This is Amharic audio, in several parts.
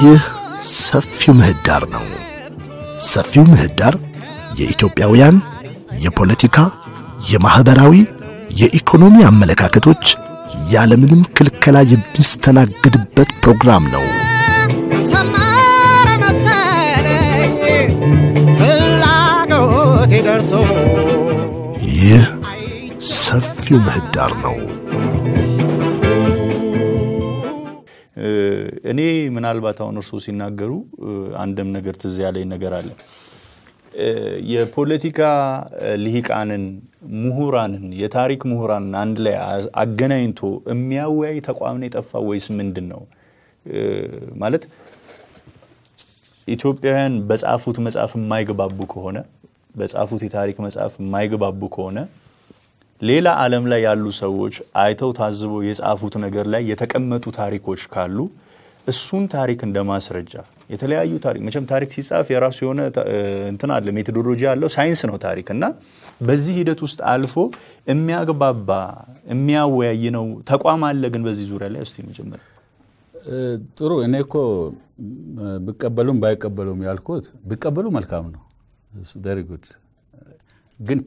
ይህ ሰፊው ምህዳር ነው። ሰፊው ምህዳር የኢትዮጵያውያን የፖለቲካ፣ የማኅበራዊ፣ የኢኮኖሚ አመለካከቶች ያለምንም ክልከላ የሚስተናገድበት ፕሮግራም ነው። ይህ ሰፊው ምህዳር ነው። እኔ ምናልባት አሁን እርስዎ ሲናገሩ አንድም ነገር ትዝ ያለኝ ነገር አለ። የፖለቲካ ልሂቃንን፣ ምሁራንን፣ የታሪክ ምሁራንን አንድ ላይ አገናኝቶ የሚያወያይ ተቋም ነው የጠፋ ወይስ ምንድን ነው? ማለት ኢትዮጵያውያን በጻፉት መጽሐፍ የማይግባቡ ከሆነ በጻፉት የታሪክ መጽሐፍ የማይግባቡ ከሆነ ሌላ ዓለም ላይ ያሉ ሰዎች አይተው ታዝበው የጻፉት ነገር ላይ የተቀመጡ ታሪኮች ካሉ እሱን ታሪክ እንደ ማስረጃ የተለያዩ ታሪክ መቼም ታሪክ ሲጻፍ የራሱ የሆነ እንትን አለ፣ methodology አለው፣ ሳይንስ ነው ታሪክ እና በዚህ ሂደት ውስጥ አልፎ የሚያግባባ የሚያወያይ ነው ተቋም አለ። ግን በዚህ ዙሪያ ላይ እስቲ መጀመር ጥሩ። እኔ እኮ ብቀበሉም ባይቀበሉም ያልኩት ቢቀበሉ መልካም ነው፣ very good ግን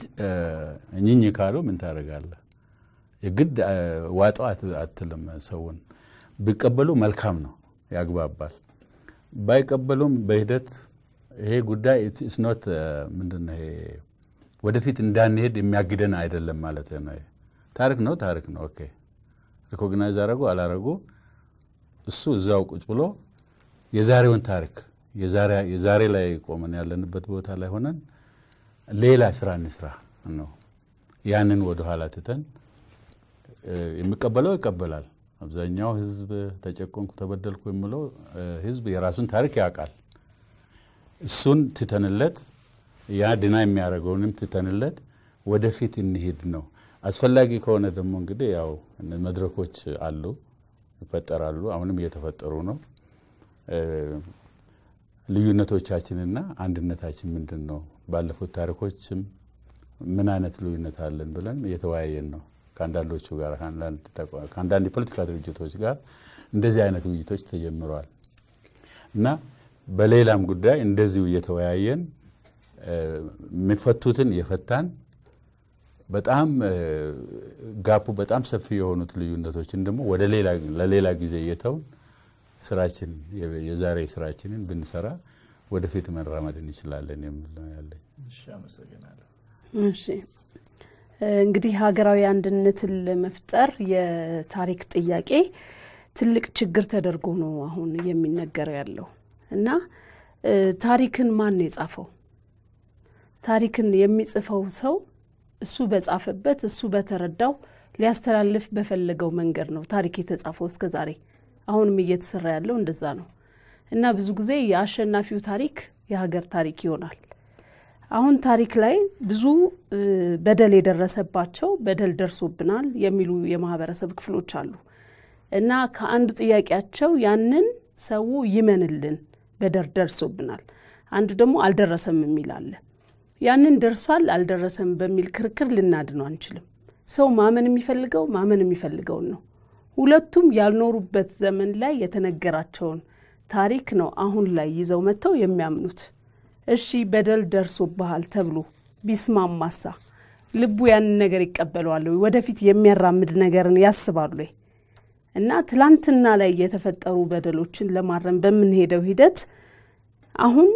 እኝኝ ካሉ ምን ታደርጋለህ? የግድ ዋጠው አትልም። ሰውን ቢቀበሉ መልካም ነው፣ ያግባባል። ባይቀበሉም በሂደት ይሄ ጉዳይ it's not ምንድን ነው ይሄ ወደፊት እንዳንሄድ የሚያግደን አይደለም ማለት ነው። ታሪክ ነው፣ ታሪክ ነው። OK recognize አረጉ አላረጉ እሱ እዛው ቁጭ ብሎ የዛሬውን ታሪክ የዛሬ ላይ ቆመን ያለንበት ቦታ ላይ ሆነን ሌላ ስራ እንስራ ነው። ያንን ወደ ኋላ ትተን የሚቀበለው ይቀበላል። አብዛኛው ህዝብ ተጨቆንኩ፣ ተበደልኩ የሚለው ህዝብ የራሱን ታሪክ ያውቃል። እሱን ትተንለት ያ ድና የሚያደርገውንም ትተንለት ወደፊት እንሄድ ነው። አስፈላጊ ከሆነ ደግሞ እንግዲህ ያው መድረኮች አሉ፣ ይፈጠራሉ። አሁንም እየተፈጠሩ ነው። ልዩነቶቻችንና አንድነታችን ምንድን ነው? ባለፉት ታሪኮችም ምን አይነት ልዩነት አለን ብለን እየተወያየን ነው። ከአንዳንዶቹ ጋር ከአንዳንድ የፖለቲካ ድርጅቶች ጋር እንደዚህ አይነት ውይይቶች ተጀምረዋል እና በሌላም ጉዳይ እንደዚሁ እየተወያየን የሚፈቱትን የፈታን በጣም ጋፑ በጣም ሰፊ የሆኑት ልዩነቶችን ደግሞ ወደ ለሌላ ጊዜ እየተውን ስራችን የዛሬ ስራችንን ብንሰራ ወደፊት መራመድ እንችላለን የሚል ነው ያለኝ። እሺ እንግዲህ ሀገራዊ አንድነትን ለመፍጠር የታሪክ ጥያቄ ትልቅ ችግር ተደርጎ ነው አሁን የሚነገረው ያለው እና ታሪክን ማን ነው የጻፈው? ታሪክን የሚጽፈው ሰው እሱ በጻፈበት እሱ በተረዳው ሊያስተላልፍ በፈለገው መንገድ ነው ታሪክ የተጻፈው እስከ ዛሬ። አሁንም እየተሰራ ያለው እንደዛ ነው እና ብዙ ጊዜ የአሸናፊው ታሪክ የሀገር ታሪክ ይሆናል። አሁን ታሪክ ላይ ብዙ በደል የደረሰባቸው በደል ደርሶብናል የሚሉ የማህበረሰብ ክፍሎች አሉ እና ከአንዱ ጥያቄያቸው ያንን ሰው ይመንልን በደል ደርሶብናል፣ አንዱ ደግሞ አልደረሰም የሚል አለ። ያንን ደርሷል አልደረሰም በሚል ክርክር ልናድነው አንችልም። ሰው ማመን የሚፈልገው ማመን የሚፈልገውን ነው። ሁለቱም ያልኖሩበት ዘመን ላይ የተነገራቸውን ታሪክ ነው አሁን ላይ ይዘው መጥተው የሚያምኑት። እሺ በደል ደርሶብሃል ተብሎ ቢስማማሳ ልቡ ያንን ነገር ይቀበለዋል ወይ? ወደፊት የሚያራምድ ነገርን ያስባሉ ወይ? እና ትላንትና ላይ የተፈጠሩ በደሎችን ለማረም በምንሄደው ሂደት አሁን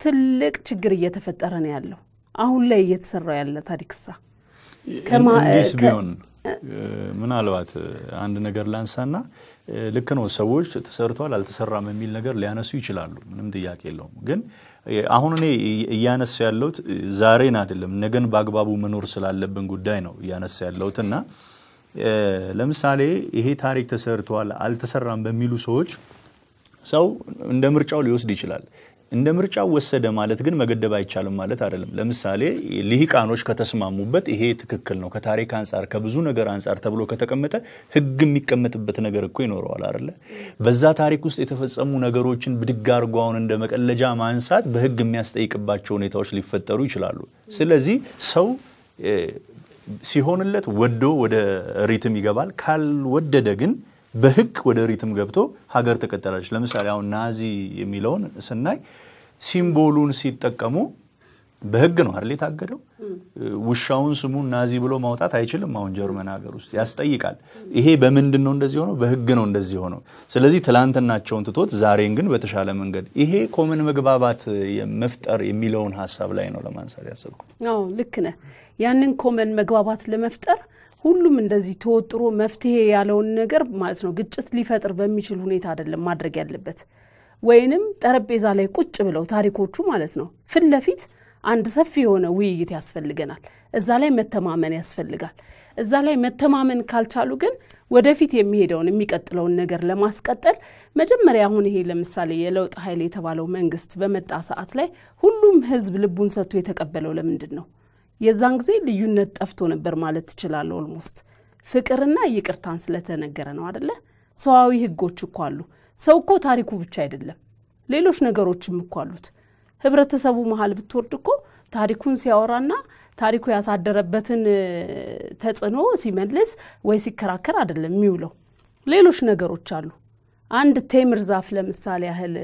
ትልቅ ችግር እየተፈጠረ ነው ያለው። አሁን ላይ እየተሰራ ያለ ታሪክሳ ቢሆን ምናልባት አንድ ነገር ላንሳና ልክ ነው ሰዎች ተሰርቷል አልተሰራም የሚል ነገር ሊያነሱ ይችላሉ። ምንም ጥያቄ የለውም። ግን አሁን እኔ እያነሳ ያለሁት ዛሬን አይደለም ነገን በአግባቡ መኖር ስላለብን ጉዳይ ነው እያነሳ ያለሁት እና ለምሳሌ ይሄ ታሪክ ተሰርቷል አልተሰራም በሚሉ ሰዎች ሰው እንደ ምርጫው ሊወስድ ይችላል። እንደ ምርጫው ወሰደ ማለት ግን መገደብ አይቻልም ማለት አይደለም። ለምሳሌ ልሂቃኖች ከተስማሙበት ይሄ ትክክል ነው ከታሪክ አንጻር ከብዙ ነገር አንጻር ተብሎ ከተቀመጠ ሕግ የሚቀመጥበት ነገር እኮ ይኖረዋል አይደለ? በዛ ታሪክ ውስጥ የተፈጸሙ ነገሮችን ብድግ አሁን እንደ መቀለጃ ማንሳት በሕግ የሚያስጠይቅባቸው ሁኔታዎች ሊፈጠሩ ይችላሉ። ስለዚህ ሰው ሲሆንለት ወዶ ወደ rhythm ይገባል። ካልወደደ ግን በህግ ወደ rhythm ገብቶ ሀገር ትቀጥላለች። ለምሳሌ አሁን ናዚ የሚለውን ስናይ symbol ኡን ሲጠቀሙ በህግ ነው አይደል የታገደው። ውሻውን ስሙን ናዚ ብሎ ማውጣት አይችልም። አሁን ጀርመን ሀገር ውስጥ ያስጠይቃል። ይሄ በምንድን ነው እንደዚህ ሆነው? በህግ ነው እንደዚህ ሆነው። ስለዚህ ትላንትናቸውን ትቶት ዛሬን ግን በተሻለ መንገድ ይሄ common መግባባት መፍጠር የሚለውን ሀሳብ ላይ ነው ለማንሳት ያሰብኩት። አዎ ልክ ነህ። ያንን ኮመን መግባባት ለመፍጠር ሁሉም እንደዚህ ተወጥሮ መፍትሄ ያለውን ነገር ማለት ነው ግጭት ሊፈጥር በሚችል ሁኔታ አይደለም ማድረግ ያለበት። ወይንም ጠረጴዛ ላይ ቁጭ ብለው ታሪኮቹ ማለት ነው ፊት ለፊት አንድ ሰፊ የሆነ ውይይት ያስፈልገናል። እዛ ላይ መተማመን ያስፈልጋል። እዛ ላይ መተማመን ካልቻሉ ግን ወደፊት የሚሄደውን የሚቀጥለውን ነገር ለማስቀጠል መጀመሪያ አሁን ይሄ ለምሳሌ የለውጥ ኃይል የተባለው መንግስት በመጣ ሰዓት ላይ ሁሉም ህዝብ ልቡን ሰጥቶ የተቀበለው ለምንድን ነው? የዛን ጊዜ ልዩነት ጠፍቶ ነበር ማለት ትችላለህ። almost ፍቅርና ይቅርታን ስለተነገረ ነው አደለ? ሰዋዊ ህጎች እኮ አሉ። ሰው እኮ ታሪኩ ብቻ አይደለም፣ ሌሎች ነገሮችም እኮ አሉት። ህብረተሰቡ መሀል ብትወርድ እኮ ታሪኩን ሲያወራና ታሪኩ ያሳደረበትን ተጽዕኖ ሲመልስ ወይ ሲከራከር አይደለም የሚውለው። ሌሎች ነገሮች አሉ። አንድ ቴምር ዛፍ ለምሳሌ ያህል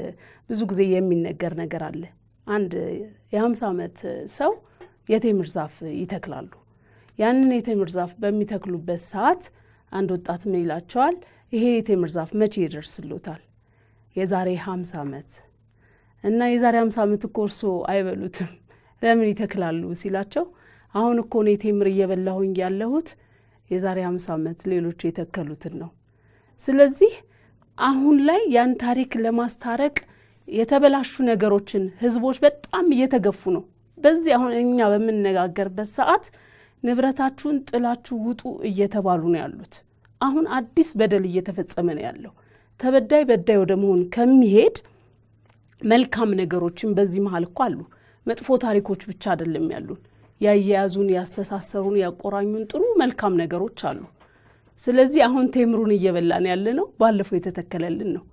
ብዙ ጊዜ የሚነገር ነገር አለ። አንድ የሀምሳ ዓመት ሰው የቴምር ዛፍ ይተክላሉ። ያንን የቴምር ዛፍ በሚተክሉበት ሰዓት አንድ ወጣት ምን ይላቸዋል? ይሄ የቴምር ዛፍ መቼ ይደርስሎታል? የዛሬ ሀምሳ ዓመት እና የዛሬ ሀምሳ ዓመት እኮ እርሶ አይበሉትም ለምን ይተክላሉ ሲላቸው አሁን እኮ እኔ ቴምር እየበላሁኝ ያለሁት የዛሬ ሀምሳ ዓመት ሌሎቹ የተከሉትን ነው። ስለዚህ አሁን ላይ ያን ታሪክ ለማስታረቅ የተበላሹ ነገሮችን ህዝቦች በጣም እየተገፉ ነው። በዚህ አሁን እኛ በምንነጋገርበት ሰዓት ንብረታችሁን ጥላችሁ ውጡ እየተባሉ ነው ያሉት። አሁን አዲስ በደል እየተፈጸመ ነው ያለው። ተበዳይ በዳይ ወደ መሆን ከሚሄድ መልካም ነገሮችን በዚህ መሀል እኮ አሉ። መጥፎ ታሪኮች ብቻ አይደለም ያሉን፣ ያያያዙን፣ ያስተሳሰሩን፣ ያቆራኙን ጥሩ መልካም ነገሮች አሉ። ስለዚህ አሁን ቴምሩን እየበላን ያለ ነው፣ ባለፈው የተተከለልን ነው።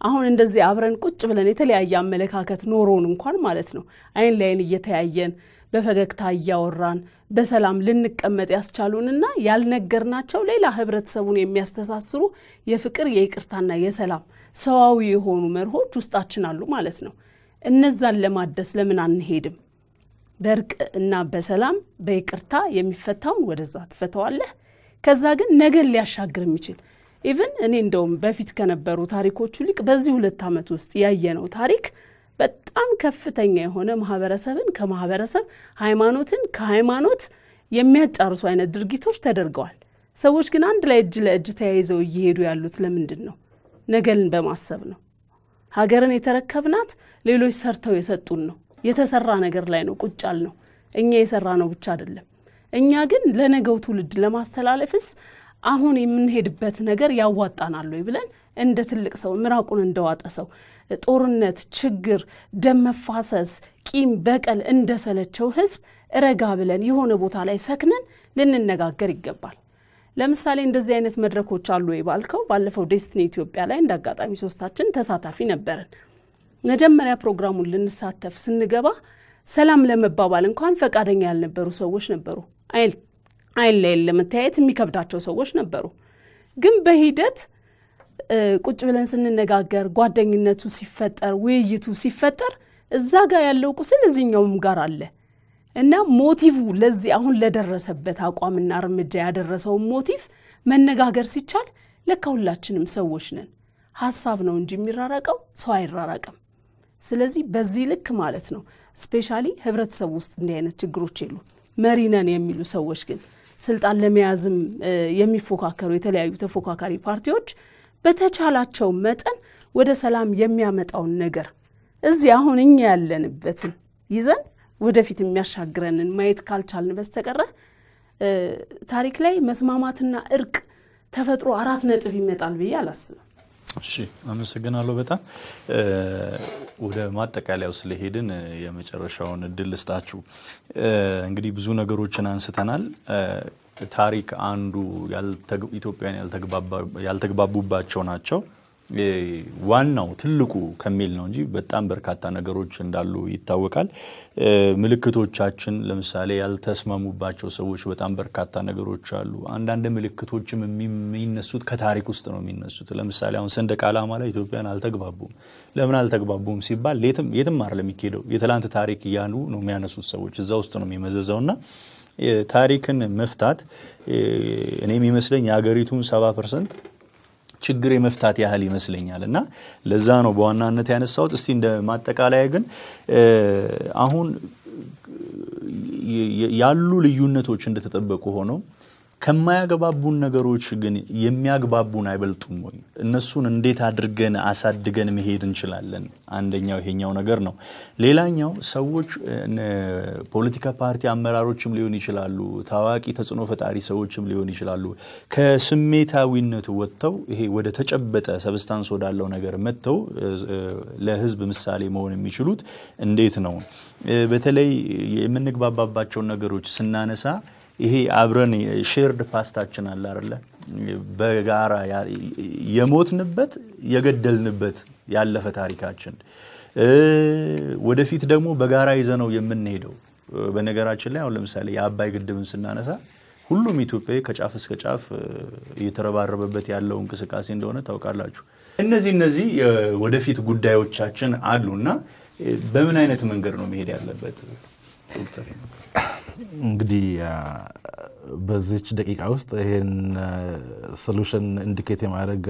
አሁን እንደዚህ አብረን ቁጭ ብለን የተለያየ አመለካከት ኖሮን እንኳን ማለት ነው አይን ላይን እየተያየን በፈገግታ እያወራን በሰላም ልንቀመጥ ያስቻሉንና ያልነገርናቸው ሌላ ህብረተሰቡን የሚያስተሳስሩ የፍቅር የይቅርታና የሰላም ሰዋዊ የሆኑ መርሆች ውስጣችን አሉ ማለት ነው። እነዛን ለማደስ ለምን አንሄድም? በእርቅ እና በሰላም በይቅርታ የሚፈታውን ወደዛ ትፈተዋለህ። ከዛ ግን ነገን ሊያሻግር የሚችል ኢቭን እኔ እንደውም በፊት ከነበሩ ታሪኮቹ ይልቅ በዚህ ሁለት ዓመት ውስጥ ያየነው ታሪክ በጣም ከፍተኛ የሆነ ማህበረሰብን ከማህበረሰብ ሃይማኖትን ከሃይማኖት የሚያጫርሱ አይነት ድርጊቶች ተደርገዋል። ሰዎች ግን አንድ ላይ እጅ ለእጅ ተያይዘው እየሄዱ ያሉት ለምንድን ነው? ነገን በማሰብ ነው። ሀገርን የተረከብናት ሌሎች ሰርተው የሰጡን ነው። የተሰራ ነገር ላይ ነው ቁጭ ያልነው። እኛ የሰራ ነው ብቻ አይደለም። እኛ ግን ለነገው ትውልድ ለማስተላለፍስ አሁን የምንሄድበት ነገር ያዋጣናል ወይ ብለን እንደ ትልቅ ሰው ምራቁን እንደዋጠ ሰው ጦርነት፣ ችግር፣ ደም መፋሰስ፣ ቂም፣ በቀል እንደሰለቸው ህዝብ ረጋ ብለን የሆነ ቦታ ላይ ሰክነን ልንነጋገር ይገባል። ለምሳሌ እንደዚህ አይነት መድረኮች አሉ ወይ ባልከው፣ ባለፈው ዴስቲኒ ኢትዮጵያ ላይ እንደ አጋጣሚ ሶስታችን ተሳታፊ ነበርን። መጀመሪያ ፕሮግራሙን ልንሳተፍ ስንገባ ሰላም ለመባባል እንኳን ፈቃደኛ ያልነበሩ ሰዎች ነበሩ። አይን ላይ ለመተያየት የሚከብዳቸው ሰዎች ነበሩ። ግን በሂደት ቁጭ ብለን ስንነጋገር ጓደኝነቱ ሲፈጠር ውይይቱ ሲፈጠር እዛ ጋር ያለው ቁስል እዚኛውም ጋር አለ እና motive ለዚህ አሁን ለደረሰበት አቋምና እርምጃ ያደረሰውን motive መነጋገር ሲቻል ለካ ሁላችንም ሰዎች ነን። ሀሳብ ነው እንጂ የሚራራቀው ሰው አይራራቅም። ስለዚህ በዚህ ልክ ማለት ነው specially ህብረተሰቡ ውስጥ እንዲህ አይነት ችግሮች የሉ። መሪ ነን የሚሉ ሰዎች ግን ስልጣን ለመያዝም የሚፎካከሩ የተለያዩ ተፎካካሪ ፓርቲዎች በተቻላቸው መጠን ወደ ሰላም የሚያመጣውን ነገር እዚህ አሁን እኛ ያለንበትን ይዘን ወደፊት የሚያሻግረንን ማየት ካልቻልን በስተቀረ ታሪክ ላይ መስማማትና እርቅ ተፈጥሮ አራት ነጥብ ይመጣል ብዬ አላስብም። እሺ አመሰግናለሁ በጣም ወደ ማጠቃለያው ስለሄድን የመጨረሻውን እድል ልስጣችሁ። እንግዲህ ብዙ ነገሮችን አንስተናል። ታሪክ አንዱ ኢትዮጵያን ያልተግባቡባቸው ናቸው። ዋናው ትልቁ ከሚል ነው እንጂ በጣም በርካታ ነገሮች እንዳሉ ይታወቃል። ምልክቶቻችን ለምሳሌ ያልተስማሙባቸው ሰዎች በጣም በርካታ ነገሮች አሉ። አንዳንድ ምልክቶችም የሚነሱት ከታሪክ ውስጥ ነው የሚነሱት። ለምሳሌ አሁን ሰንደቅ ዓላማ ላይ ኢትዮጵያን አልተግባቡም። ለምን አልተግባቡም ሲባል የትም አይደለም የሚካሄደው የትላንት ታሪክ እያሉ ነው የሚያነሱት ሰዎች እዛ ውስጥ ነው የሚመዘዘው እና ታሪክን መፍታት እኔ የሚመስለኝ የሀገሪቱን ሰባ percent ችግር የመፍታት ያህል ይመስለኛል እና ለዛ ነው በዋናነት ያነሳሁት። እስቲ እንደ ማጠቃለያ ግን አሁን ያሉ ልዩነቶች እንደተጠበቁ ሆነው ከማያግባቡን ነገሮች ግን የሚያግባቡን አይበልጡም ወይ? እነሱን እንዴት አድርገን አሳድገን መሄድ እንችላለን? አንደኛው ይሄኛው ነገር ነው። ሌላኛው ሰዎች ፖለቲካ ፓርቲ አመራሮችም ሊሆን ይችላሉ፣ ታዋቂ ተጽዕኖ ፈጣሪ ሰዎችም ሊሆን ይችላሉ። ከስሜታዊነቱ ወጥተው ይሄ ወደ ተጨበጠ substance ወዳለው ነገር መጥተው ለሕዝብ ምሳሌ መሆን የሚችሉት እንዴት ነው? በተለይ የምንግባባባቸውን ነገሮች ስናነሳ ይሄ አብረን shared past ኣችን አለ አይደለ? በጋራ የሞትንበት የገደልንበት ያለፈ ታሪካችን ወደፊት ደግሞ በጋራ ይዘነው የምንሄደው። በነገራችን ላይ አሁን ለምሳሌ የአባይ ግድብን ስናነሳ ሁሉም ኢትዮጵያዊ ከጫፍ እስከ ጫፍ እየተረባረበበት ያለው እንቅስቃሴ እንደሆነ ታውቃላችሁ። እነዚህ እነዚህ ወደፊት ጉዳዮቻችን አሉና በምን አይነት መንገድ ነው መሄድ ያለበት ዶክተር? እንግዲህ በዚች ደቂቃ ውስጥ ይህን solution indicate የማድረግ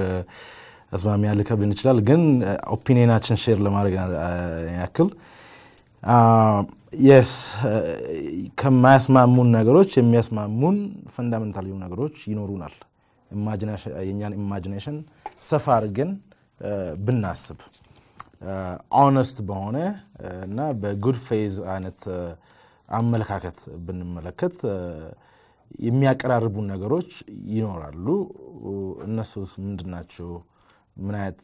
አዝማሚያ ሊከብድን ይችላል። ግን opinion ኣችን share ለማድረግ ያክል yes ከማያስማሙን ነገሮች የሚያስማሙን fundamental የሆኑ ነገሮች ይኖሩናል። የእኛን imagination ሰፋ አድርገን ብናስብ honest በሆነ እና በ good faith አይነት አመለካከት ብንመለከት የሚያቀራርቡን ነገሮች ይኖራሉ። እነሱስ ምንድን ናቸው? ምን አይነት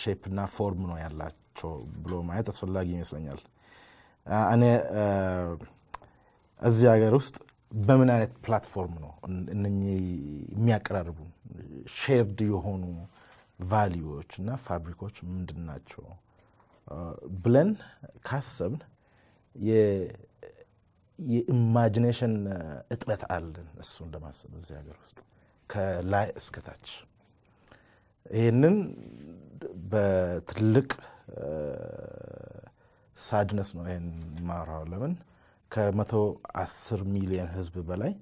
shape ና form ነው ያላቸው ብሎ ማየት አስፈላጊ ይመስለኛል። እኔ እዚህ ሀገር ውስጥ በምን አይነት platform ነው እነኚህ የሚያቀራርቡን shared የሆኑ value ዎች እና fabric ኦች ምንድን ናቸው ብለን ካሰብን የ imagination እጥረት አለን። እሱ እንደማሰብ እዚህ ሀገር ውስጥ ከላይ እስከታች ይህንን በትልቅ sadness ነው ይህን ማውራው። ለምን ከመቶ አስር ሚሊዮን ህዝብ በላይ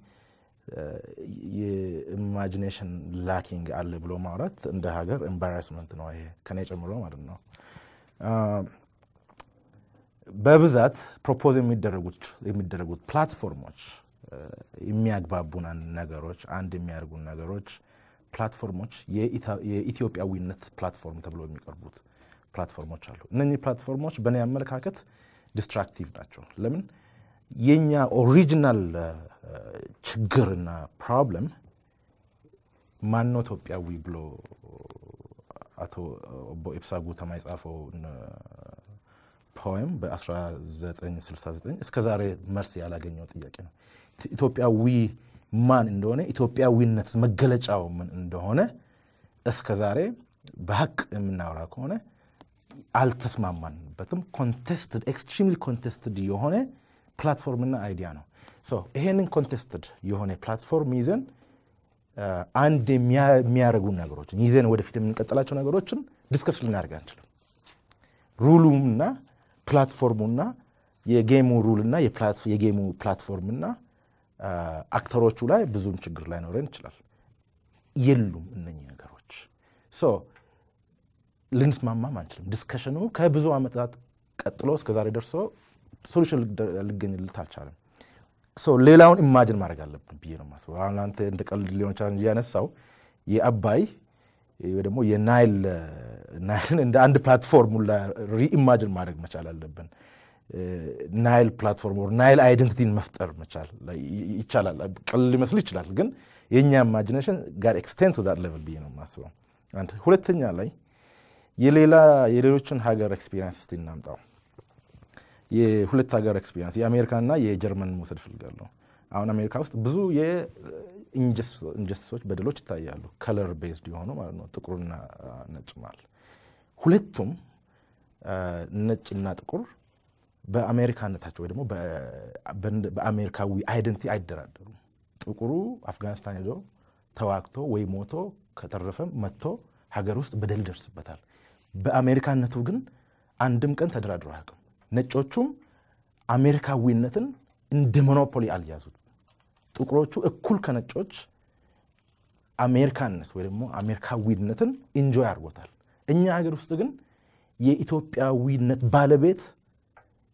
የ imagination lacking አለ ብሎ ማውራት እንደ ሀገር embarrassment ነው። ይሄ ከኔ ጨምሮ ማለት ነው። በብዛት propose የሚደረጉት platform ኦች የሚያግባቡን ነገሮች አንድ የሚያደርጉን ነገሮች platform ኦች የኢትዮጵያዊነት platform ተብሎ የሚቀርቡት platform ኦች አሉ። እነኚህ platform ኦች በእኔ አመለካከት destructive ናቸው። ለምን የኛ original ችግርና problem ማነው ኢትዮጵያዊ ብሎ አቶ ኢብሳ ጉተማ የጻፈው poem በ1969 እስከ ዛሬ መልስ ያላገኘው ጥያቄ ነው። ኢትዮጵያዊ ማን እንደሆነ ኢትዮጵያዊነት መገለጫው ምን እንደሆነ እስከ ዛሬ በሀቅ የምናወራ ከሆነ አልተስማማንበትም። contested extremely contested የሆነ platform ና idea ነው። ይሄንን contested የሆነ platform ይዘን አንድ የሚያደርጉን ነገሮችን ይዘን ወደፊት የምንቀጥላቸው ነገሮችን discuss ልናደርግ አንችልም። ሩሉና ፕላትፎርሙና የጌሙ ሩልና የጌሙ ፕላትፎርምና አክተሮቹ ላይ ብዙም ችግር ላይኖረን ይችላል። የሉም እነኚህ ነገሮች ልንስማማም አንችልም። discussion ኑ ከብዙ ዓመታት ቀጥሎ እስከዛሬ ደርሶ solution ሊገኝልት አልቻለም። ሌላውን imagine ማድረግ አለብን ብዬ ነው የማስበው። አሁን አንተ እንደ ቀልድ ሊሆን ይችላል እንጂ ያነሳው የአባይ ደግሞ የናይል ናይልን እንደ አንድ platform reimagine ማድረግ መቻል አለብን። ናይል platform ናይል identity ን መፍጠር መቻል ይቻላል። ቀልድ ሊመስል ይችላል፣ ግን የእኛ imagination gotta extend that level ብዬ ነው የማስበው። አንድ ሁለተኛ ላይ የሌላ የሌሎችን ሀገር experience እስቲ እናምጣው። የሁለት ሀገር experience የአሜሪካንና የጀርመን መውሰድ ፈልጋለሁ። አሁን አሜሪካ ውስጥ ብዙ የ injustice ኦች በደሎች ይታያሉ። color based የሆኑ ማለት ነው፣ ጥቁርና ነጭ ማለት ሁለቱም ነጭና ጥቁር በአሜሪካነታቸው ወይ ደግሞ በአሜሪካዊ identity አይደራደሩም። ጥቁሩ አፍጋኒስታን ሄዶ ተዋግቶ ወይ ሞቶ ከተረፈም መጥቶ ሀገር ውስጥ በደል ይደርስበታል። በአሜሪካነቱ ግን አንድም ቀን ተደራድሮ አያውቅም። ነጮቹም አሜሪካዊነትን እንደ monopoly አልያዙት። ጥቁሮቹ እኩል ከነጮች አሜሪካንነት ወይ ደግሞ አሜሪካዊነትን enjoy አድርጎታል። እኛ ሀገር ውስጥ ግን የኢትዮጵያዊነት ባለቤት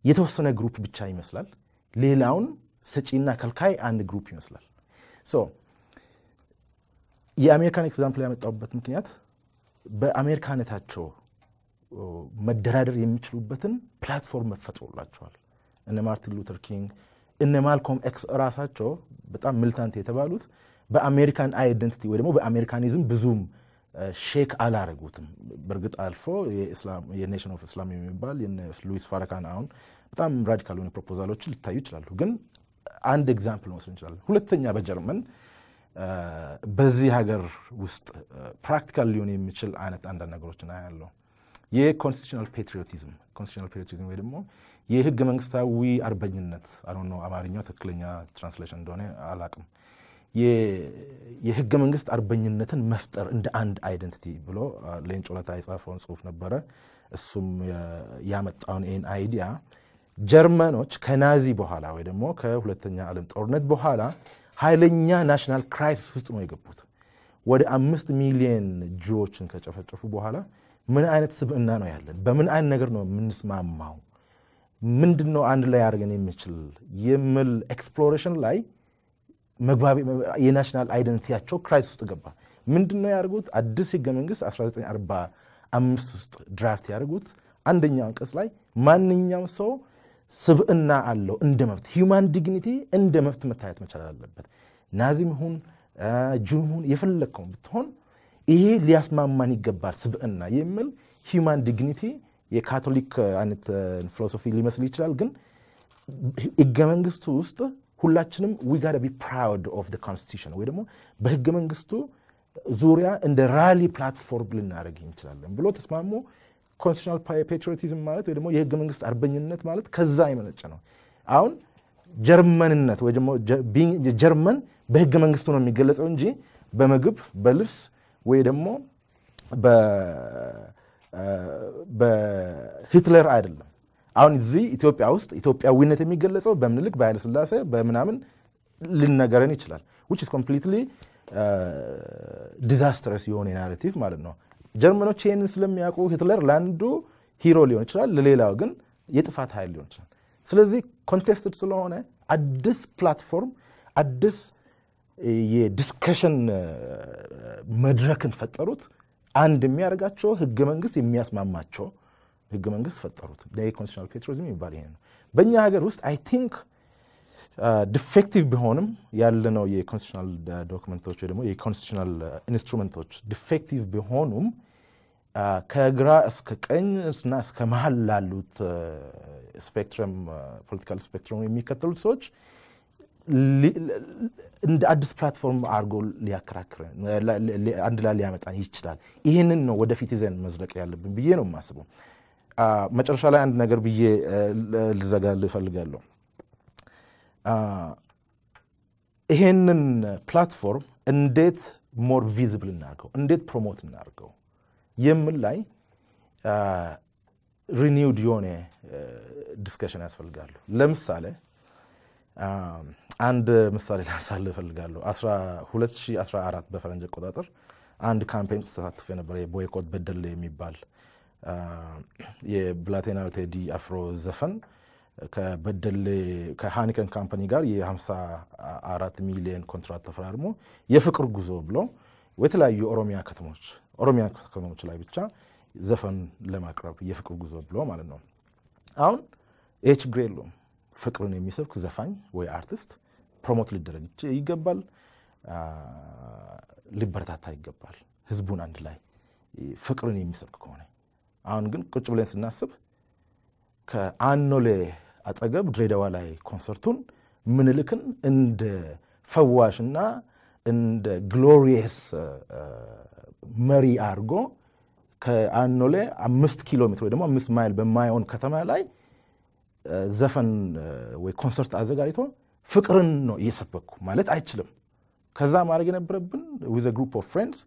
የተወሰነ group ብቻ ይመስላል። ሌላውን ሰጪና ከልካይ አንድ group ይመስላል። so የአሜሪካን example ያመጣሁበት ምክንያት በአሜሪካነታቸው መደራደር የሚችሉበትን platform ፈጥሮላቸዋል። እነ ማርቲን ሉተር ኪንግ እነ ማልኮም ኤክስ ራሳቸው በጣም militant የተባሉት በ American identity ወይ ደግሞ በ Americanism ብዙም shake አላረጉትም። በእርግጥ አልፎ የኔሽን ኦፍ እስላም የሚባል ሉዊስ ፋረካን አሁን በጣም radical የሆነ proposal ኦችን ሊታዩ ይችላሉ። ግን አንድ example መውሰድ እንችላለን። ሁለተኛ በጀርመን በዚህ ሀገር ውስጥ practical ሊሆን የሚችል አይነት አንዳንድ ነገሮችን አያለው። የ constitutional patriotism constitutional patriotism ወይ ደግሞ የህገ መንግስታዊ አርበኝነት አሁ ነው አማርኛው ትክክለኛ translation እንደሆነ አላቅም። የህገ መንግስት አርበኝነትን መፍጠር እንደ አንድ identity ብሎ ሌንጮ ለታ የጻፈውን ጽሁፍ ነበረ። እሱም ያመጣውን ይህን idea ጀርመኖች ከናዚ በኋላ ወይ ደግሞ ከሁለተኛ ዓለም ጦርነት በኋላ ኃይለኛ national crisis ውስጥ ነው የገቡት። ወደ አምስት ሚሊየን Jew ዎችን ከጨፈጨፉ በኋላ ምን አይነት ስብዕና ነው ያለን? በምን አይነት ነገር ነው የምንስማማው? ምንድን ነው አንድ ላይ ያደርገን የሚችል የሚል exploration ላይ የ national identity ያቸው crisis ውስጥ ገባ። ምንድን ነው ያደርጉት? አዲስ ህገ መንግስት 1945 ውስጥ draft ያደርጉት አንደኛው አንቀጽ ላይ ማንኛውም ሰው ስብዕና አለው እንደ መብት human dignity እንደ መብት መታየት መቻል አለበት። ናዚም ሁን Jew ም ሁን የፈለግከውን ብትሆን ይሄ ሊያስማማን ይገባል ስብዕና የሚል human dignity የካቶሊክ አይነት philosophy ሊመስል ይችላል። ግን ህገ መንግስቱ ውስጥ ሁላችንም we gotta be proud of constitution ወይ ደግሞ በህገ መንግስቱ ዙሪያ እንደ rally platform ልናደርግ እንችላለን ብሎ ተስማሙ። constitutional patriotism ማለት ወይ ደግሞ የህገ መንግስት አርበኝነት ማለት ከዛ የመነጨ ነው። አሁን ጀርመንነት ወይ ደግሞ ጀርመን በህገ መንግስቱ ነው የሚገለጸው እንጂ በምግብ በልብስ ወይ ደግሞ በሂትለር አይደለም። አሁን እዚህ ኢትዮጵያ ውስጥ ኢትዮጵያዊነት የሚገለጸው በምኒልክ በኃይለ ሥላሴ በምናምን ሊነገረን ይችላል። which is completely disastrous የሆነ narrative ማለት ነው። ጀርመኖች ይህንን ስለሚያውቁ ሂትለር ለአንዱ hero ሊሆን ይችላል፣ ለሌላው ግን የጥፋት ኃይል ሊሆን ይችላል። ስለዚህ contested ስለሆነ አዲስ platform አዲስ የ discussion መድረክን ፈጠሩት። አንድ የሚያደርጋቸው ህገ መንግስት የሚያስማማቸው ህገ መንግስት ፈጠሩት። constitutional patriotism የሚባል ይሄ ነው። በእኛ ሀገር ውስጥ I think defective ቢሆንም ያለነው የ constitutional document ኦች ወይ ደግሞ የ constitutional instrument ኦች defective ቢሆኑም ከግራ እስከ ቀኝ እና እስከ መሀል ላሉት spectrum political spectrum የሚከተሉት ሰዎች እንደ አዲስ platform አድርጎ ሊያከራክረን አንድ ላይ ሊያመጣን ይችላል። ይህንን ነው ወደፊት ይዘን መዝለቅ ያለብን ብዬ ነው የማስበው። መጨረሻ ላይ አንድ ነገር ብዬ ልዘጋል እፈልጋለሁ። ይሄንን platform እንዴት more visible እናድርገው፣ እንዴት promote እናድርገው የሚል ላይ renewed የሆነ discussion ያስፈልጋሉ። ለምሳሌ አንድ ምሳሌ ላነሳልህ እፈልጋለሁ። 2014 በፈረንጅ አቆጣጠር አንድ campaign ውስጥ ተሳትፎ የነበረ የ boycott በደሌ የሚባል የብላቴናው ቴዲ አፍሮ ዘፈን ከበደሌ ከሃይኒከን company ጋር የ54 ሚሊዮን ኮንትራት ተፈራርሞ የፍቅር ጉዞ ብሎ የተለያዩ የኦሮሚያ ከተሞች ኦሮሚያ ከተሞች ላይ ብቻ ዘፈን ለማቅረብ የፍቅር ጉዞ ብሎ ማለት ነው። አሁን ይሄ ችግር የለውም። ፍቅርን የሚሰብክ ዘፋኝ ወይ አርቲስት promote ሊደረግ ይገባል፣ ሊበረታታ ይገባል። ህዝቡን አንድ ላይ ፍቅርን የሚሰብክ ከሆነ አሁን ግን ቁጭ ብለን ስናስብ ከአኖሌ አጠገብ ድሬዳዋ ላይ ኮንሰርቱን ምኒልክን እንደ ፈዋሽና እንደ glorious መሪ አድርጎ ከአኖሌ አምስት ኪሎ ሜትር ወይ ደግሞ አምስት ማይል በማይሆን ከተማ ላይ ዘፈን ወይ ኮንሰርት አዘጋጅቶ ፍቅርን ነው እየሰበኩ ማለት አይችልም። ከዛ ማድረግ የነበረብን with group of friends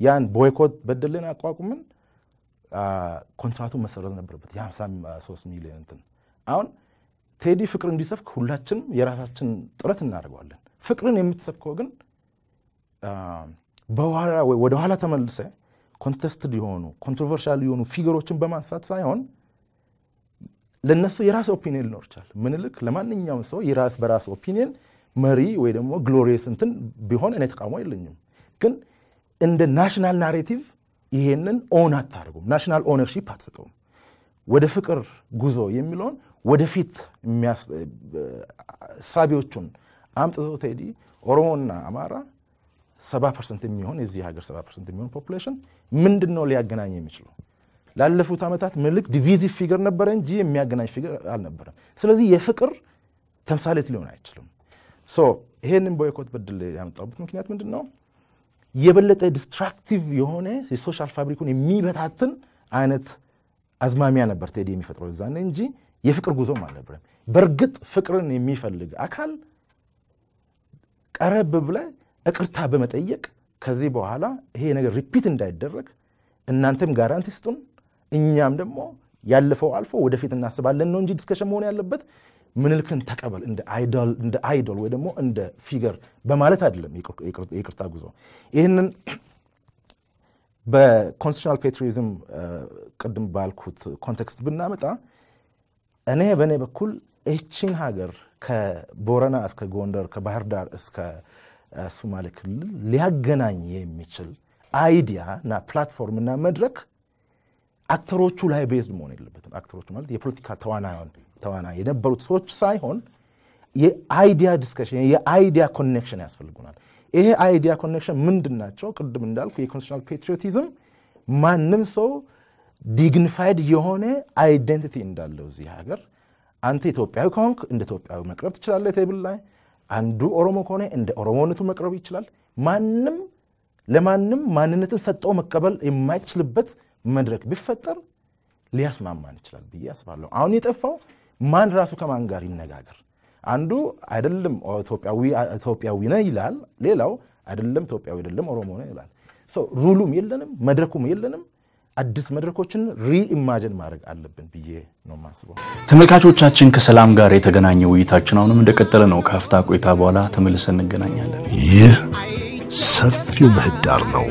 ያን boycott በደሌን አቋቁመን ኮንትራቱን መሰረዝ ነበረበት የ53 ሚሊዮን እንትን አሁን ቴዲ ፍቅር እንዲሰብክ ሁላችንም የራሳችን ጥረት እናደርገዋለን። ፍቅርን የምትሰብከው ግን ወደኋላ ተመልሰህ contested የሆኑ controversial የሆኑ figure ኦችን በማንሳት ሳይሆን ለነሱ የራስ opinion ሊኖር ይችላል። ምኒልክ ለማንኛውም ሰው የራስ በራስ opinion መሪ ወይ ደግሞ glorious እንትን ቢሆን እኔ ተቃውሞ የለኝም። ግን እንደ national narrative ይሄንን own አታደርጉም። national ownership አትሰጠውም። ወደ ፍቅር ጉዞ የሚለውን ወደፊት ሳቢዎቹን አምጥቶ ቴዲ ኦሮሞና አማራ ሰባ percent የሚሆን የዚህ ሀገር ሰባ percent የሚሆን population ምንድን ነው ሊያገናኝ የሚችለው? ላለፉት ዓመታት ምኒልክ divisive figure ነበረ እንጂ የሚያገናኝ figure አልነበረም። ስለዚህ የፍቅር ተምሳሌት ሊሆን አይችልም። so ይሄንን boycott በደሌ ያመጣሁበት ምክንያት ምንድን ነው? የበለጠ destructive የሆነ የ social fabric ኡን የሚበታትን አይነት አዝማሚያ ነበር ቴዲ የሚፈጥረው ዛኔ እንጂ የፍቅር ጉዞም አልነበረም። በእርግጥ ፍቅርን የሚፈልግ አካል ቀረብ ብለህ ይቅርታ በመጠየቅ ከዚህ በኋላ ይሄ ነገር repeat እንዳይደረግ እናንተም guarantee ስጡን፣ እኛም ደግሞ ያለፈው አልፎ ወደፊት እናስባለን ነው እንጂ discussion መሆን ያለበት ምኒልክን ተቀበል እንደ idol ወይ ደግሞ እንደ figure በማለት አይደለም የይቅርታ ጉዞ። ይህንን በ constitutional patriotism ቅድም ባልኩት context ብናመጣ እኔ በእኔ በኩል ይህችን ሀገር ከቦረና እስከ ጎንደር ከባህር ዳር እስከ ሶማሌ ክልል ሊያገናኝ የሚችል idea እና platform እና መድረክ actor ኦቹ ላይ based መሆን የለበትም። actor ኦቹ ማለት የፖለቲካ ተዋናይ የነበሩት ሰዎች ሳይሆን የ idea discussion የ idea connection ያስፈልጉናል። ይሄ idea connection ምንድን ናቸው? ቅድም እንዳልኩ የ constitutional patriotism ማንም ሰው dignified የሆነ identity እንዳለው እዚህ ሀገር አንተ ኢትዮጵያዊ ከሆንክ እንደ ኢትዮጵያዊ መቅረብ ትችላለህ table ላይ። አንዱ ኦሮሞ ከሆነ እንደ ኦሮሞነቱ መቅረብ ይችላል። ማንም ለማንም ማንነትን ሰጠው መቀበል የማይችልበት መድረክ ቢፈጠር ሊያስማማን ይችላል ብዬ አስባለሁ። አሁን የጠፋው ማን ራሱ ከማን ጋር ይነጋገር። አንዱ አይደለም ኢትዮጵያዊ ነህ ይላል፣ ሌላው አይደለም ኢትዮጵያዊ አይደለም ኦሮሞ ነህ ይላል። ሩሉም የለንም፣ መድረኩም የለንም። አዲስ መድረኮችን ሪኢማጅን ማድረግ አለብን ብዬ ነው የማስበው። ተመልካቾቻችን ከሰላም ጋር የተገናኘ ውይይታችን አሁንም እንደቀጠለ ነው። ከአፍታ ቆይታ በኋላ ተመልሰን እንገናኛለን። ይህ ሰፊው ምህዳር ነው።